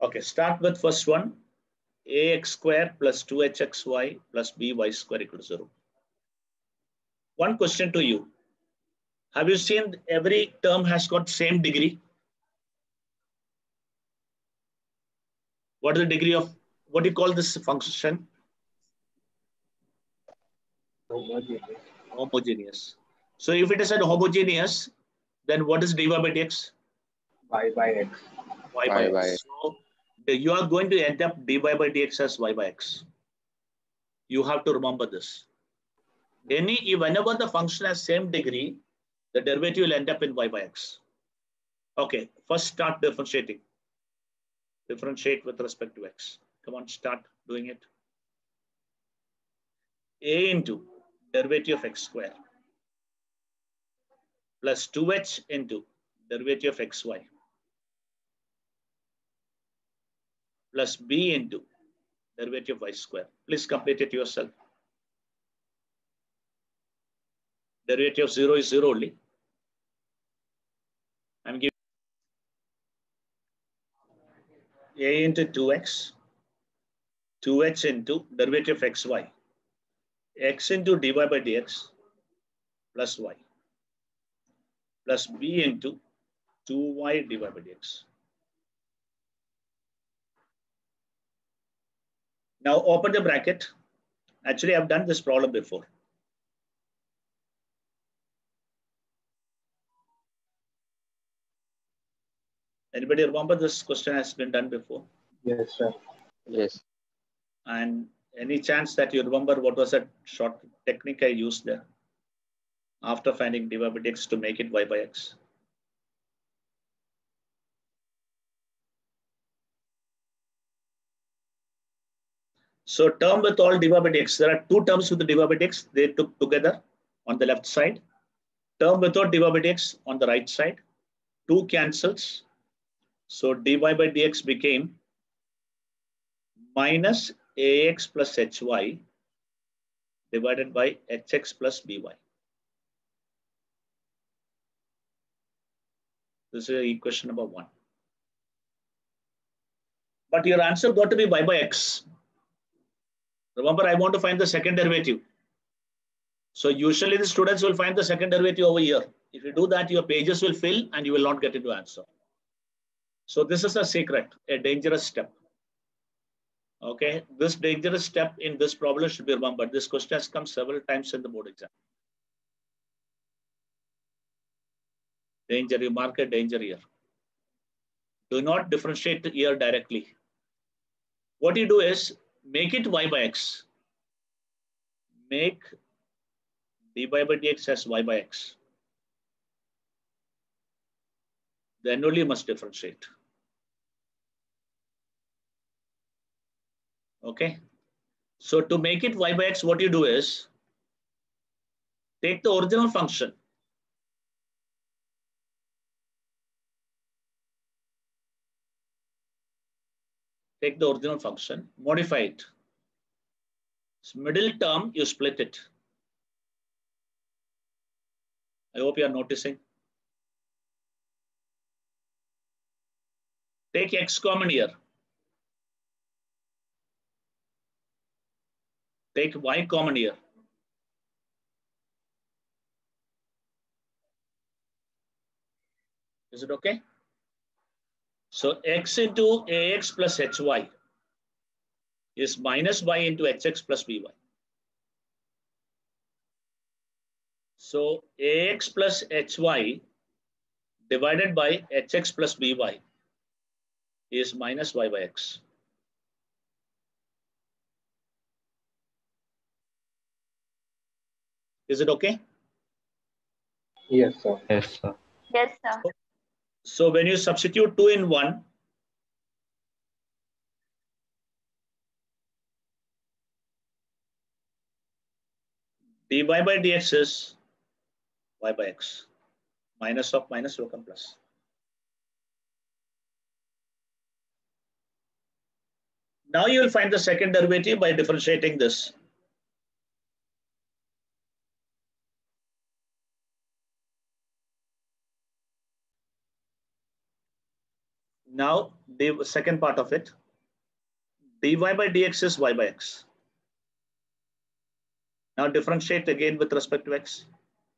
Okay, start with first one. ax square plus 2hxy plus by square equal to 0. One question to you. Have you seen every term has got same degree? What is the degree of, what do you call this function? Homogeneous. Homogeneous. So if it is an homogeneous, then what is dy by dx? Y by x. Y Y by by x. So the- you are going to end up dy by dx as y by x. You have to remember this. Any, whenever the function has same degree, the derivative will end up in y by x. Okay, first start differentiating. Differentiate with respect to x. Come on, start doing it. a into derivative of x square plus 2h into derivative of xy plus b into derivative y square. Please complete it yourself. Derivative of 0 is 0 only. I'm giving a into 2x, 2h into derivative of xy, x into dy by dx plus y plus b into 2y dy by dx. Now open the bracket. Actually, I've done this problem before. Anybody remember this question has been done before? Yes, sir. Yes. And any chance that you remember what was that short technique I used there? After finding dy by dx to make it y by x. So term with all dy by dx, there are two terms with the dy by dx, they took together on the left side. Term without dy by dx on the right side. Two cancels. So dy by dx became minus ax plus hy divided by hx plus by. This is equation number one. But your answer got to be y by x. Remember, I want to find the second derivative. So usually the students will find the second derivative over here. If you do that, your pages will fill and you will not get into answer. So this is a secret, a dangerous step. Okay, this dangerous step in this problem should be remembered. This question has come several times in the board exam. Danger, you mark a danger here. Do not differentiate here directly. What you do is make it y by x. Make dy by dx as y by x. Then only you must differentiate. Okay. So to make it y by x, what you do is take the original function. Take the original function, modify it. So middle term, you split it. I hope you are noticing. Take x common here. Take y common here. Is it okay? So x into ax plus hy is minus y into hx plus by. So ax plus hy divided by hx plus by is minus y by x. Is it okay? Yes, sir. Yes, sir. Yes, sir. So when you substitute 2 in 1, dy by dx is y by x. Minus of minus will become plus. Now you will find the second derivative by differentiating this. Now, the second part of it, dy by dx is y by x. Now differentiate again with respect to x.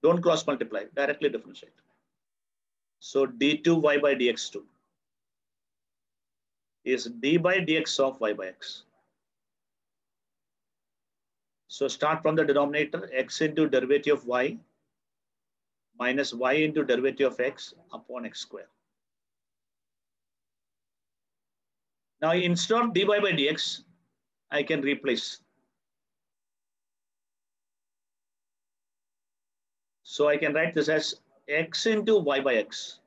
Don't cross multiply, directly differentiate. So d2y by dx2 is d by dx of y by x. So start from the denominator, x into derivative of y minus y into derivative of x upon x square. Now instead of dy by dx, I can replace. So I can write this as x into y by x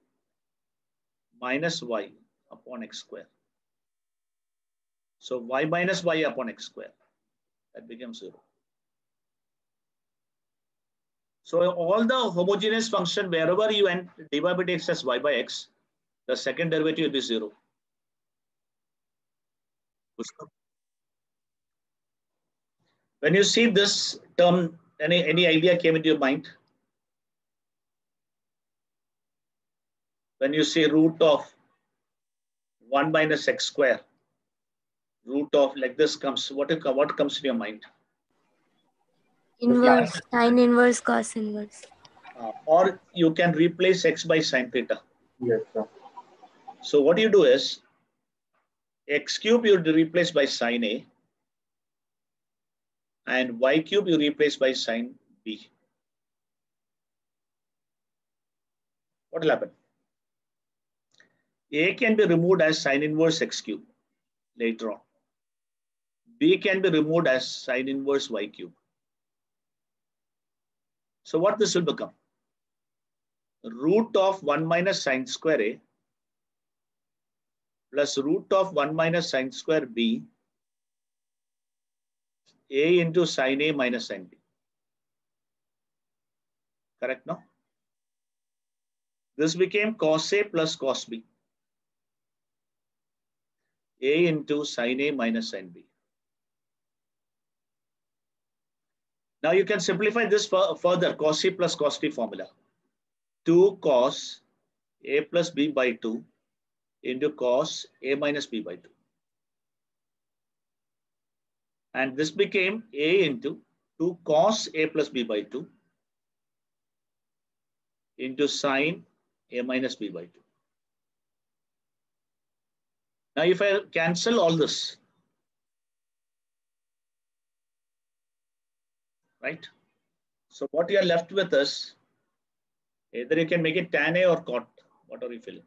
minus y upon x square. So y minus y upon x square, that becomes zero. So all the homogeneous function, wherever you end dy by dx as y by x, the second derivative will be zero. When you see this term, any, any idea came into your mind? When you see root of 1 minus x square, root of like this comes, what, what comes in your mind? Inverse, sine inverse, cos inverse. Uh, or you can replace x by sine theta. Yes, sir. So what you do is x cube you replace by sine A and y cube you replace by sine B. What will happen? A can be removed as sine inverse x cube later on. B can be removed as sine inverse y cube. So what this will become? Root of 1 minus sine square A plus root of 1 minus sine square b a into sine a minus sine b. Correct, no? This became cos a plus cos b. a into sine a minus sine b. Now you can simplify this further, cos a plus cos b formula. 2 cos a plus b by 2 into cos a minus b by 2. And this became a into 2 cos a plus b by 2 into sine a minus b by 2. Now if I cancel all this, right? So what you are left with is, either you can make it tan A or cot, whatever you feel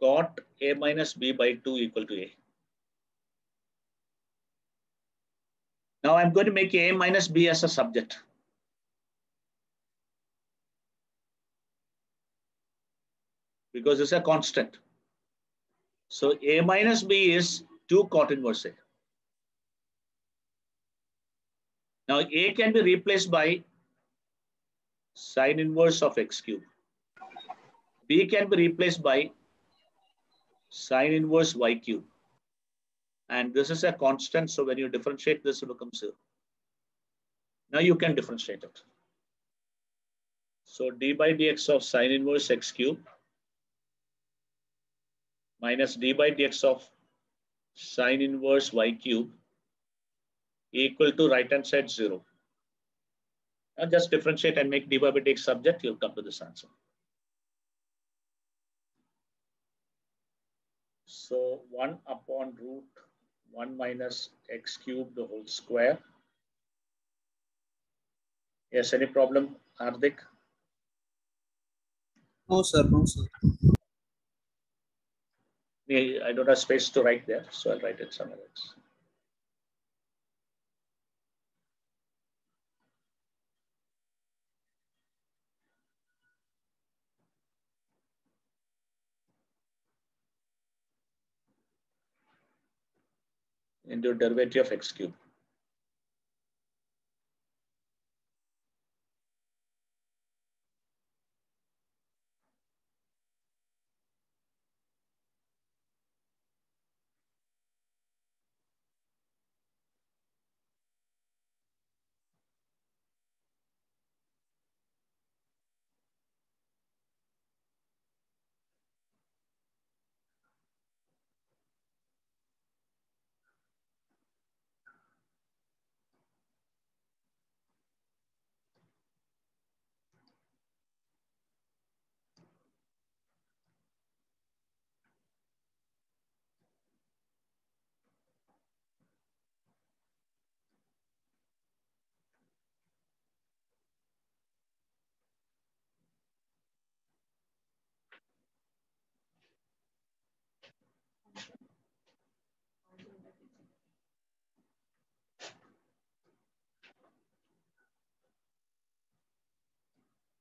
cot a minus b by 2 equal to a. Now I'm going to make a minus b as a subject. Because it's a constant. So a minus b is 2 cot inverse a. Now a can be replaced by sine inverse of x cube. b can be replaced by sine inverse y cube. And this is a constant, so when you differentiate this, it becomes zero. Now you can differentiate it. So d by dx of sine inverse x cube minus d by dx of sine inverse y cube equal to right hand side zero. Now just differentiate and make d by dx subject, you'll come to this answer. So 1 upon root 1 minus x cube the whole square. Yes, any problem, Hardik? No, sir. No, sir. I don't have space to write there, so I'll write it somewhere else. Into derivative of x cube.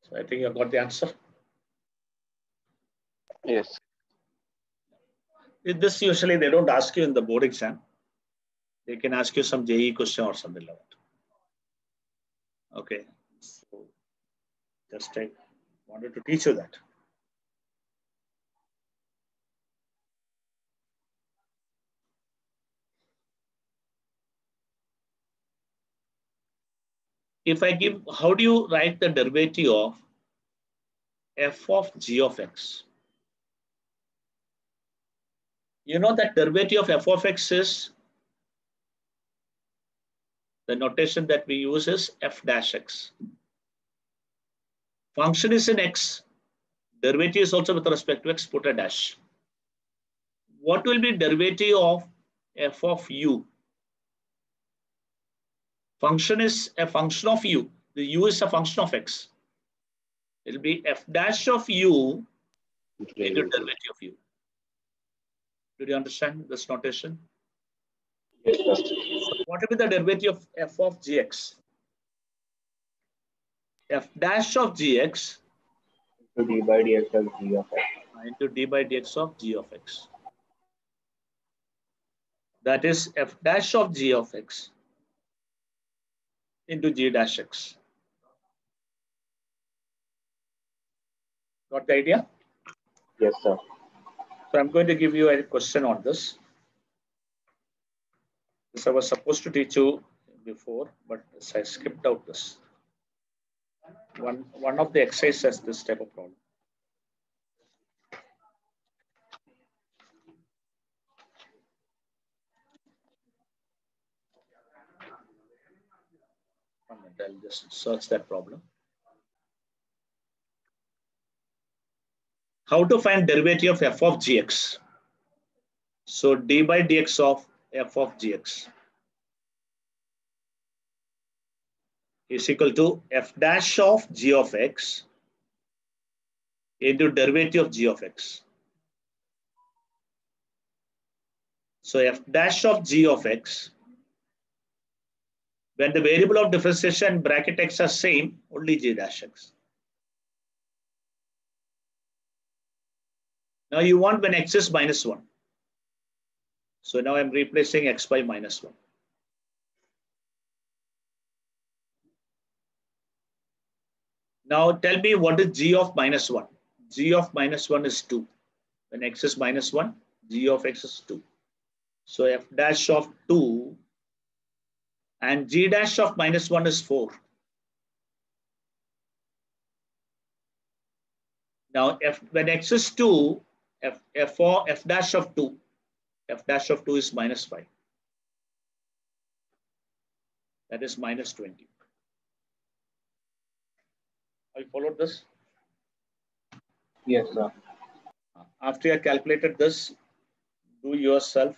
So I think you got the answer. Yes. This usually they don't ask you in the board exam. They can ask you some JEE question or something like that. Okay. So just I wanted to teach you that. If I give, how do you write the derivative of f of g of x? You know that derivative of f of x is the notation that we use is f dash x. Function is in x. Derivative is also with respect to x, put a dash. What will be derivative of f of u? Function is a function of u. The u is a function of x. It will be f dash of u into derivative of u. Did you understand this notation? What will be the derivative of f of gx? f dash of gx To d by dx of g of x. into d by dx of g of x. That is f dash of g of x into g dash x. Got the idea? Yes, sir. So I'm going to give you a question on this. This I was supposed to teach you before, but I skipped out this. One, one of the exercises has this type of problem. I'll just search that problem. How to find derivative of f of gx? So d by dx of f of gx is equal to f dash of g of x into derivative of g of x. So f dash of g of x, when the variable of differentiation bracket x are same, only g dash x. Now you want when x is minus 1. So now I'm replacing x by minus 1. Now tell me what is g of minus 1? g of minus 1 is 2. When x is minus 1, g of x is 2. So f dash of 2 and g dash of minus 1 is 4. Now f when x is 2, f, f, f dash of 2, f dash of 2 is minus 5. That is minus 20. Have you followed this? Yes, sir. After you have calculated this, do yourself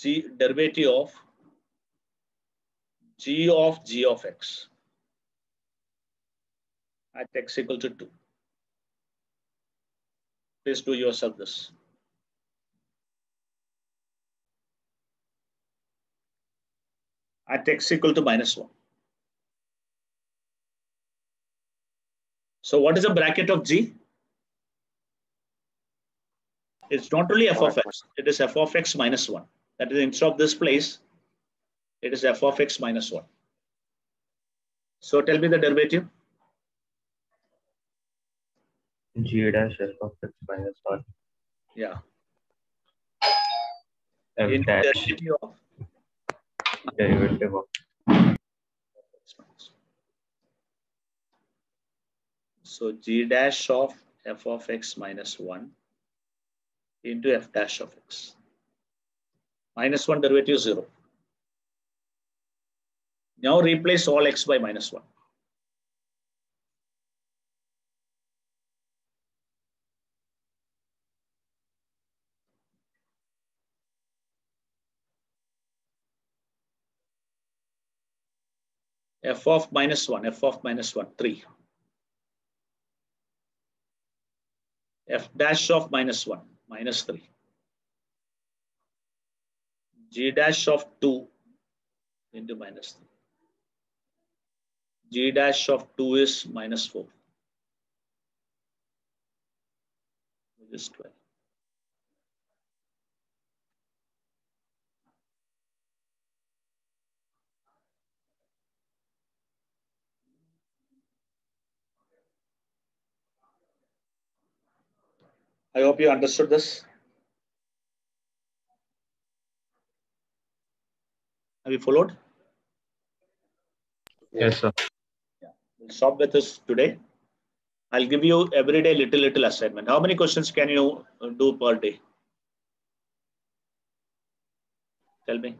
g derivative of g of g of x at x equal to 2. Please do yourself this. At x equal to minus 1. So what is the bracket of g? It's not only f of x, it is f of x minus 1. That is instead of this place, it is f of x minus 1. So tell me the derivative. g dash f of x minus 1 Yeah. f In dash derivative of derivative of x minus 1. So g dash of f of x minus 1 into f dash of x. Minus 1 derivative is 0. Now replace all x by minus 1. f of minus 1, f of minus 1, 3. f dash of minus 1, minus 3. G dash of 2 into minus 3. g dash of 2 is minus 4. Which is 12. I hope you understood this. Have you followed? Yes, sir. We'll stop with this today. I'll give you every day little, little assignment. How many questions can you uh, do per day? Tell me.